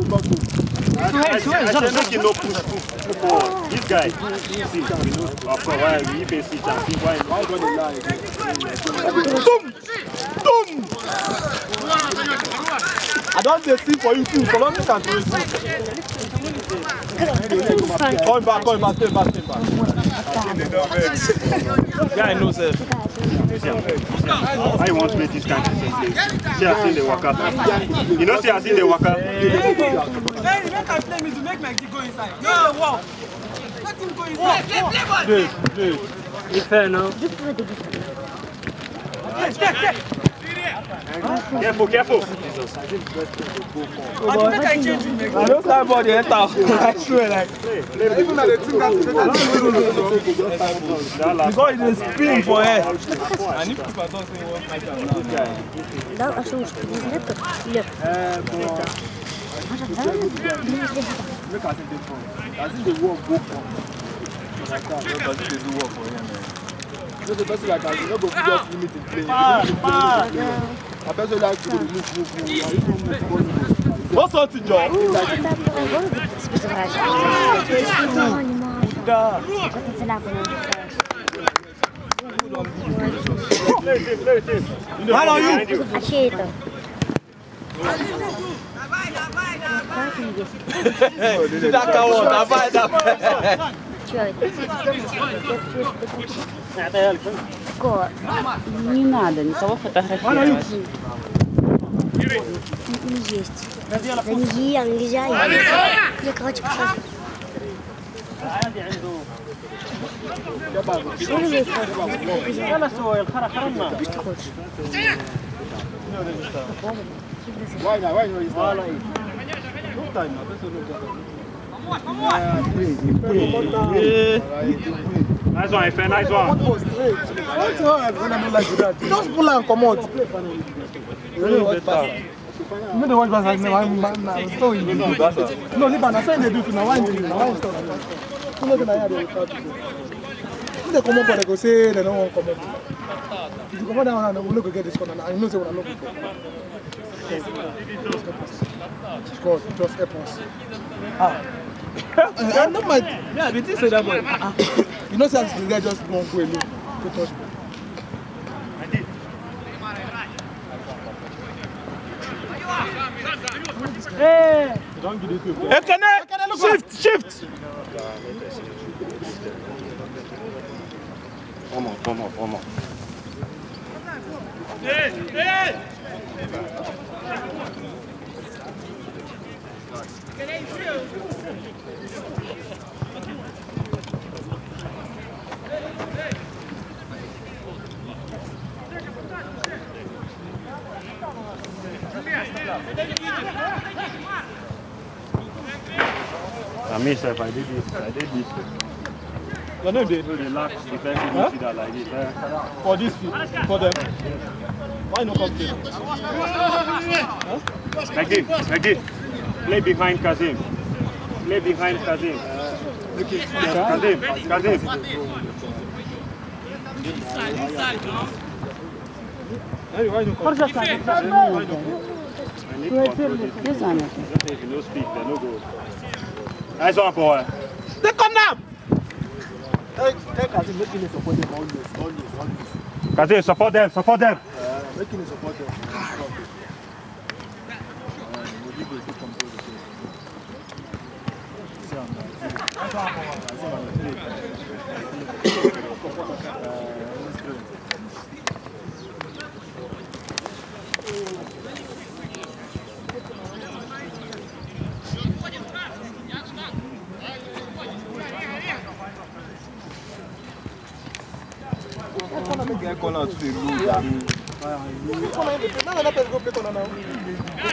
I say I say make you no push push push forward. This guy, see, you know, of course, why we see chance, see why why go dey lie? Boom! Boom! I don't dey see for you too. Colombia can do it. Come back, come back, stay back, stay back. Guy knows it. Why you want to make this kind of thing? See I see the waka. You know see I see the waka. Hey, make am play me to make my dick go inside. No, walk. Let him go inside. Play, play, play, Play, play. Fair now. Careful, careful. I dey make I Careful, careful. I don't have body enter. I swear, like. Even at the team that because it is spin for her. And if people don't say one fight, I'm not. Là, à son left, left. Look at the phone. Doesn't the work go for? The work for him? person the person like as you no go fit just limit him play. na person like to move move move na you move move go move. what's up tijo. Buddha. How are you? Achei, Vai, vai, vai. Dá calma, vai, dá. отвечать. Не надо никого фотографировать. Не есть. Да нельзя, нельзя. Я, короче, сейчас... Что ты хочешь? Война, война, война. Ну, тайна, это все Nice one, Ife, nice one. Just pull and come out. Really watch pass. You know watch pass like now, I'm man, so in the No, Liban, I said they do for now, why in the now, why in the now? Look at that, If they come up, they go say they don't want to come up. If you come up down, we will not get this corner, and you know say look I'm looking for. God, just help us. Ah. I know my. Yeah, did you say that boy? Ah, ah. you know, since the guy just won't go alone to touch me. Hey! Ekene! Shift! Shift! Come on, come on, come on. Hey! Hey! I miss if I did this, I did this. Your name dey So relax, defensive Huh? midfielder like this. eh? for this field for them. Why no? Like this, like this. Play behind Kazim. Play behind Kazim. Uh, look at Kazim. Kazim. Inside, inside, no? Forza Kazim. No speed, no go. Nice one, boy. They come now. Tell Kazim, make him support them always, always, always. Kazim, support them, support them. Uh, make him support them. Get corner to the road. Are you play? Now another person go play corner now.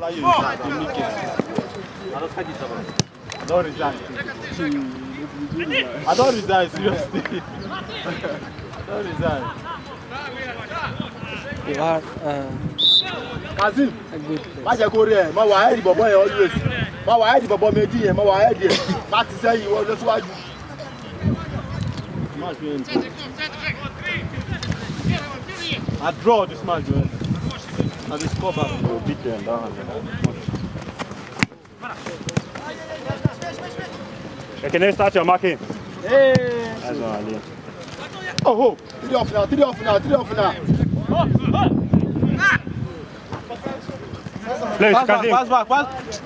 to make it. I don't resign. I don't resign, seriously. I don't resign. You are Kazeem, má jẹ́ kó rí ẹ̀, má wà áyẹ̀dì bọ̀bọ̀ yẹn always. Má wà áyẹ̀dì bọ̀bọ̀ méjì yẹn, má wà áyẹ̀dì ẹ̀. Láti sẹ́yìn wọ́n lọ síwájú. Match wey end. I draw this match wey end. I dey score back. Go beat them down. Ekene, start your marking. Hey. That's one, Ali. Oh, oh. Three off now, three off now, three off now. Play, Pass back, Kazim. pass back, pass.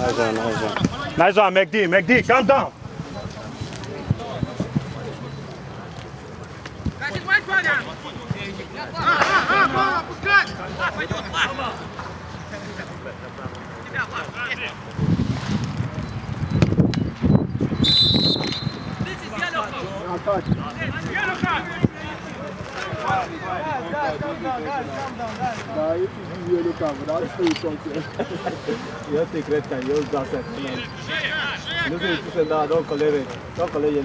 Nice one, nice one. Nice one, McD. McD, calm down. Роман, опускай! Лап, пойдет, лап! Тебя, лап, есть! Атака! Где рука? Da, aici e eu Luca, vreau să spui toate. Eu te cred că eu da să Nu se să da, două colegi, două colegi.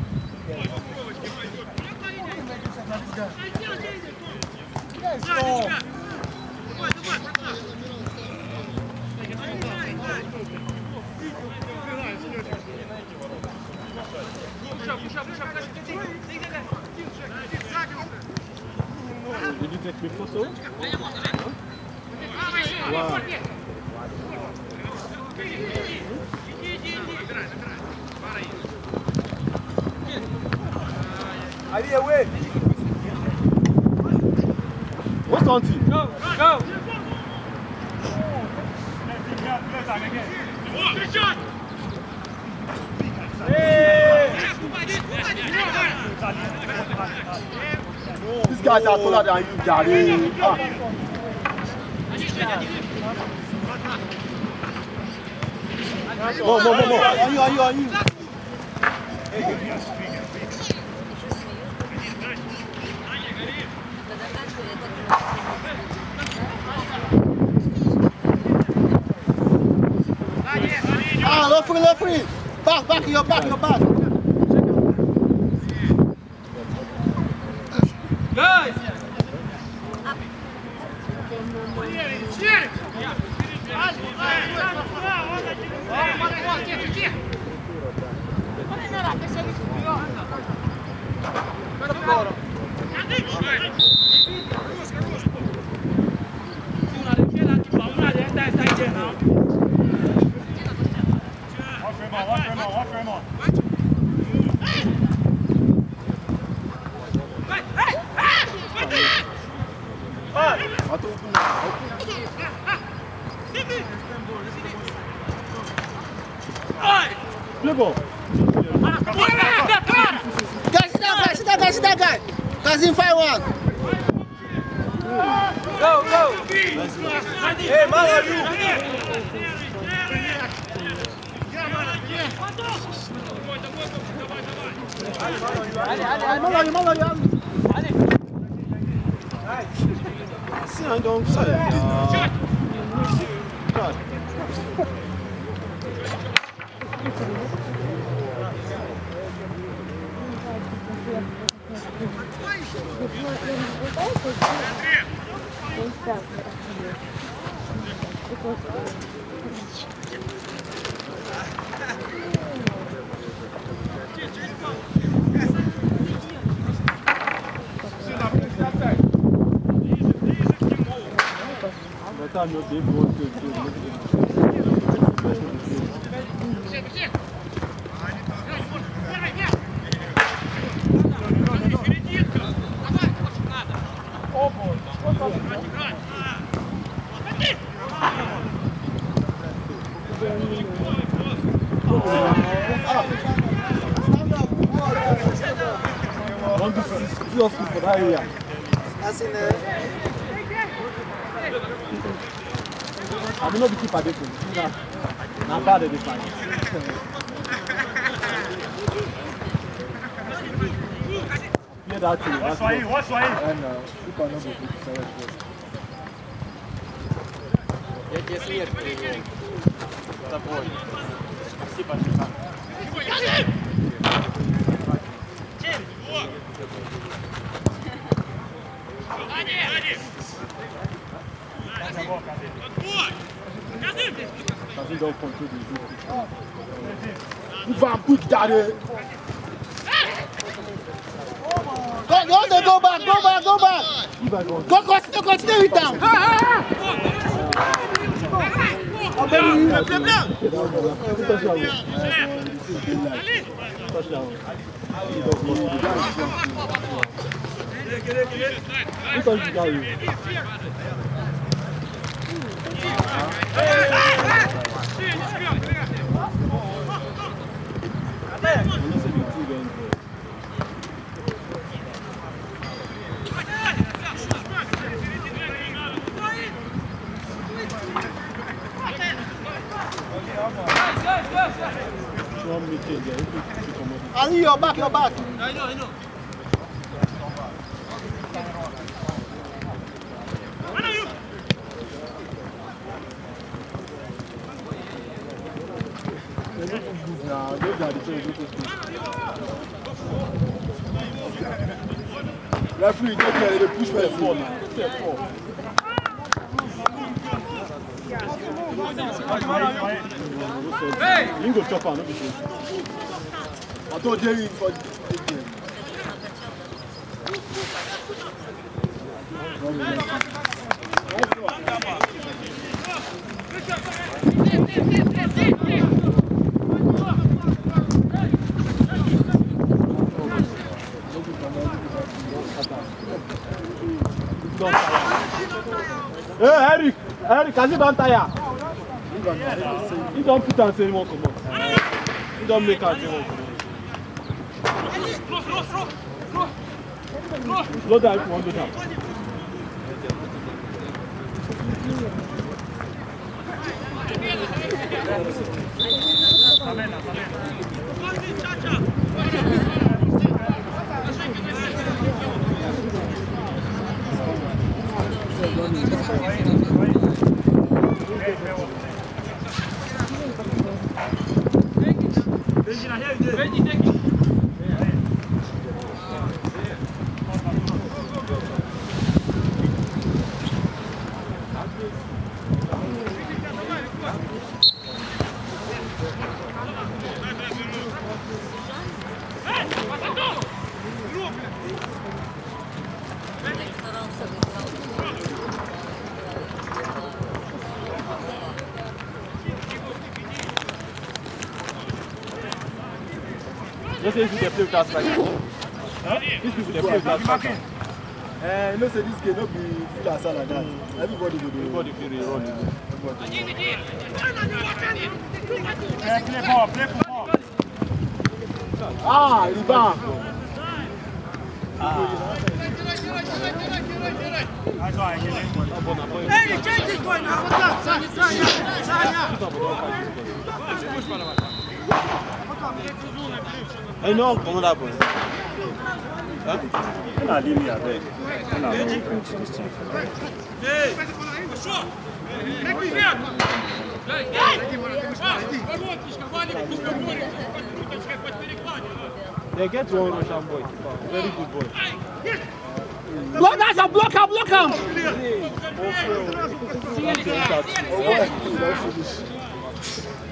Débute avec mes photos. Wow. Allez, away! Ressenti! Go, go! Hey! These guys are taller than you, Jare. Ah. More, more, more. On you, on you, on you. Ah, left free, left free. Back, back, your back, your back. Play ball. Guys, sit down, guys, sit down, guys, sit down, guys. Guys, in 5 1. Go, go. Hey, man, you. See, I don't Sen han de säger dina... Där. Thank you. Want to do it. Don't do serious for that area. As in, uh, Not the keeper, they can. Now, bad they find. Clear that thing. What's why? What's why? And uh, keeper not go to select first. Kazim don't control the group. Move am quick, daddy. go, Ça veut donc. Nous va d'aller. Go, go, go, go back, go back, go back. Go, continue, continue, huit ans. You see come out, Ali, your back, your back. La fluidité, elle est plus fort. C'est fort. Hey! Lingo chop on, no be sure. I told Thank you. Eh, Eric, Eric, vas-y dans ta ya. Ils ont put en cérémonie comment Ils ont make comment Slow down You know, say these people play with us right now. These people play with us right now. Eh, you know, say this game no be full as all like that. Everybody go dey. Everybody fit dey run. Everybody. Play ball, play football. Ah, rebound. Ah. Hey, change this boy now. What's up? Sanya, Sanya, Sanya. Push, push, push. Ei, não, come on, boy. É na linha, velho. É na linha, Ei, fechou? Vem aqui, They get one Russian boy. Very good boy. Block that and block him, block him!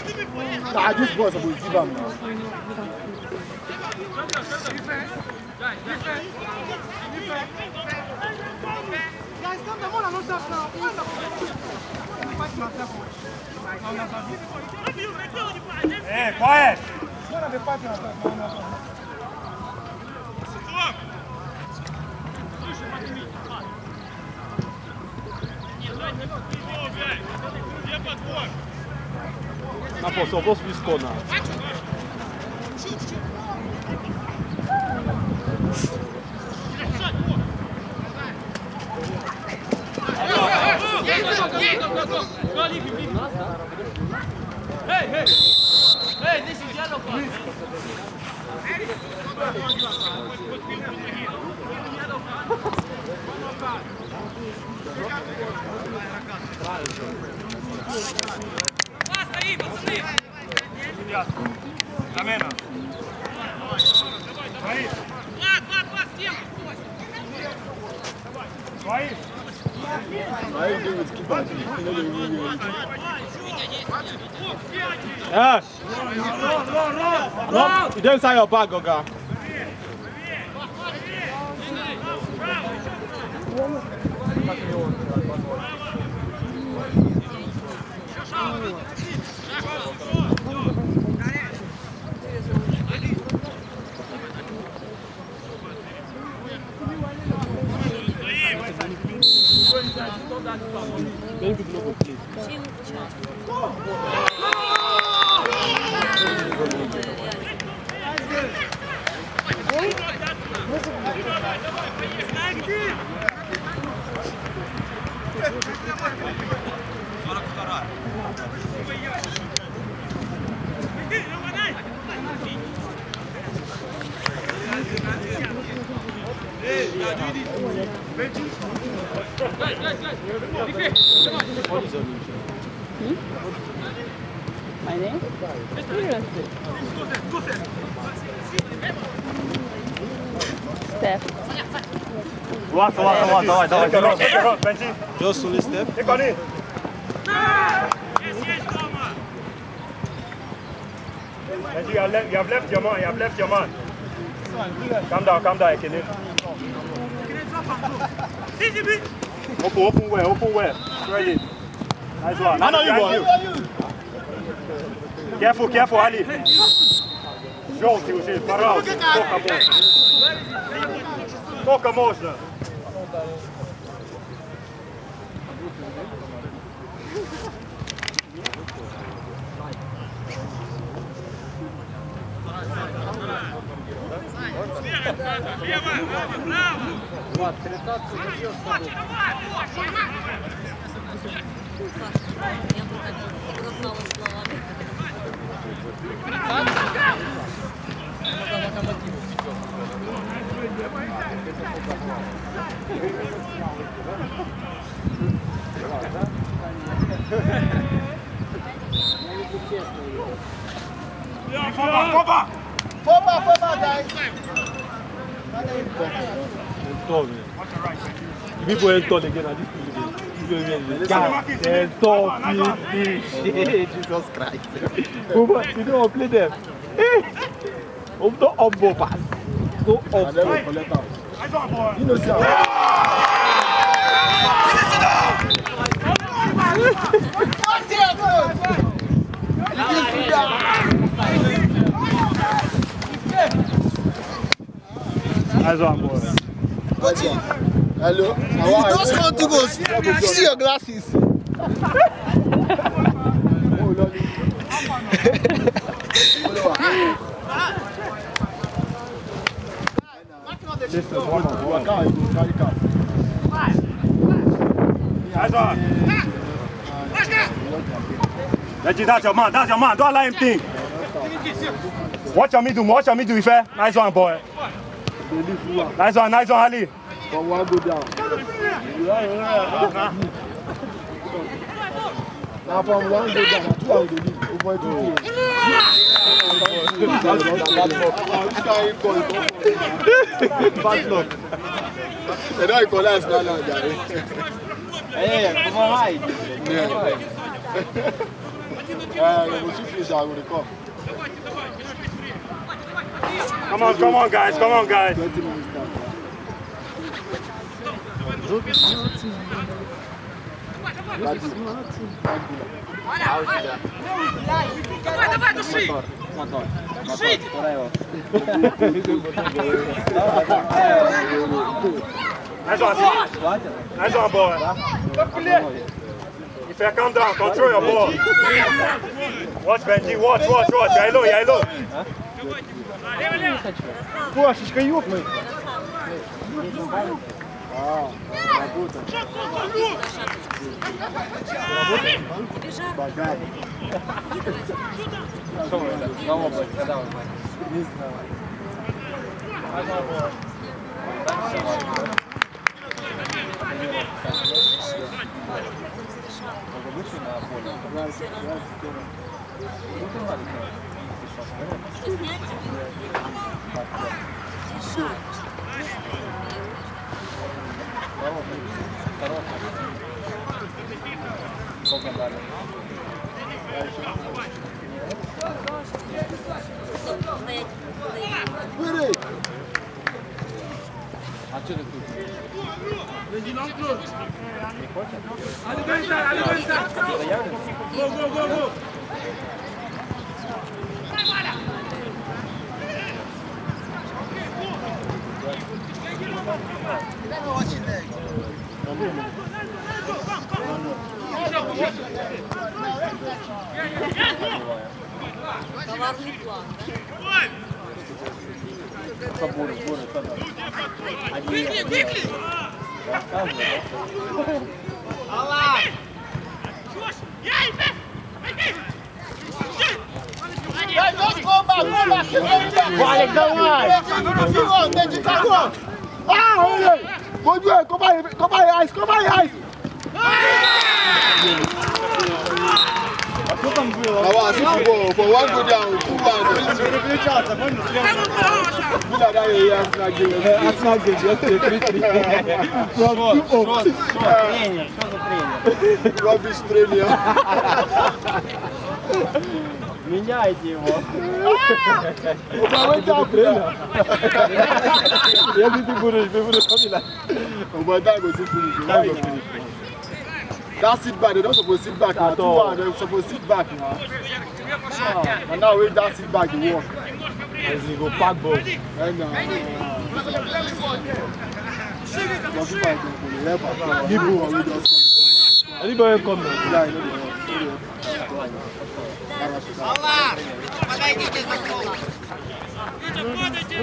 Nah, this boy's supposed to give. Guys, come down, I'm not just now. Hey, quiet! Нет, Дань, не трогай! Где подбор? Na po suppose to be scored now. Hey, hey! Hey, this is yellow card. Yellow card. пацаны, пацаны! Девятку. Замена. Свои. Влад, Влад, Влад, тема! Свои. Свои любят кидать. Yes. Run, run, run, run. Run. You don't say your bag, Goga. Go to global, please. Thank you. Oga. My name? Steph. Ладно, ладно, ладно, давай, давай. Take a rock, take a rock, Benji. Just only step. Take on it. Benji, you have left, you have left your man, you have left your man. Calm down, calm down, Ekene. Open, open well, open well. Ready. Nice one. I know you, Behind boy. Careful, careful, Ali. Желтый уже, пожалуйста. Сколько можно? Сколько можно? Лево, право! Влад, перетацию забьешь с тобой. Я бы так не словами. tall man. The people ain't tall again at this people dey. Jesus Christ. Booba, you don't play them. Um, no umbo pass. No umbo. You know, see Also am Boden. One, boy. Hello. How are Those you? want to go. See your glasses. Oh, lolly. Listen, one more. You are car, you go carry car. Nice one. Reggie, that's your man, that's your man. Don't let him think. Watch your middle, watch your middle, Ife. Nice one, boy. They leave you am. Nice one, nice one, Ali. But one go down. Now from one go down, two hours dey leave. Open two. Bad luck. They don equalize now now, jare. Hey, come on, hide. Yeah. Uh, you see finish, I dey come. Come on, come on, guys, come on, guys. 20 minutes time. Nice one, Sid. Nice one, boy. If you calm down, control your ball. Watch Benji, watch, watch, watch. Я алло, Не хочу. Пашечка, ёпмой. А, работа. Богатый. Что вы это? Кого бы? Когда вы были? Не знаю. Вышли на поле. А что ты тут? Не хочешь? Go, go, go, go! Товарный план, да? Поборы, сборы, тогда. Выгляни, выгляни! Алла! Валик, давай! Валик, давай! Ah, olha aí! Bom dia, toma aí, toma aí, aí, toma aí, ice! I want to see for, for one go down, two down. Bila da ye Arsenal game. Arsenal game, just take three three. Shot, shot, shot. Rubbish training. Minhaidinho, ó. O tamanho tá preso. Eu vi de burro, vi burro combinar. O mandar go se finish, go go finish. That sit back, they don't supposed to sit back. At all. They supposed to sit back now. Ah, and now with that sit back, you walk. As you go o ball. I know. Just pack ball. Give you one, we just come. Anybody come now? Yeah, I know they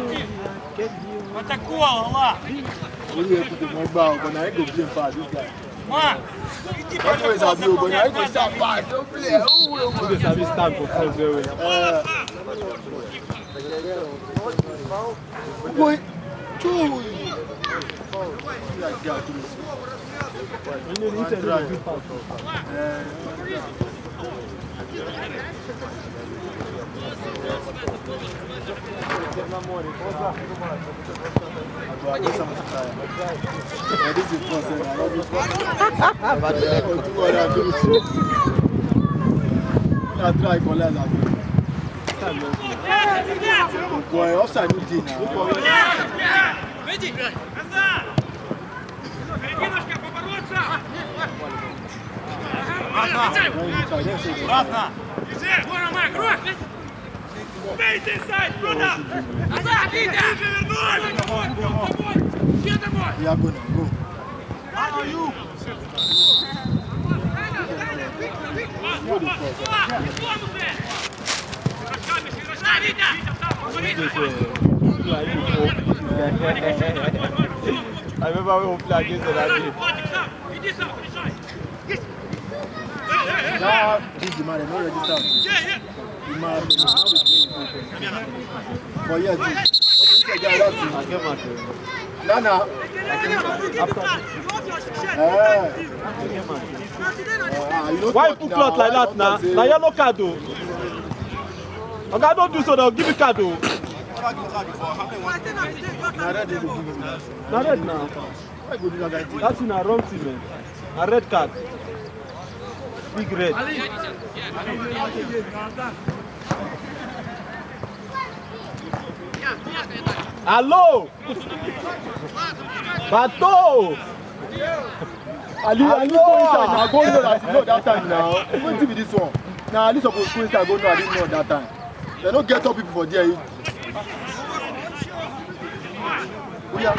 will. Orí ẹ̀ kùtù mọ́ gbá ọ̀gbọ̀n náà ẹ̀ kò bí ẹ̀ fà this guy. That's why it's a blue, but now ẹ̀ kò sá pass. Don't play. Oh, oh, Who I try for that. Boy, offside, you did. Обратно! Бейте сайт, Бруно! Назад, Витя! Витя, вернусь! Все домой! Я гоню, гоню. Аю! Avem avut un plagin de la vie. Иди сам, решай! that this demand is not registered you ma be no be play for for years why you put cloth like that na na no card o oga don't do so na give me card o. na red dey go give me na red na that wrong thing man A red card big red. Hello. Bato. Ali, Ali go inside na go know that you know that time now. Wetin be this one? Na Ali suppose go inside go know I didn't know that time. They no get up people for there. Oya.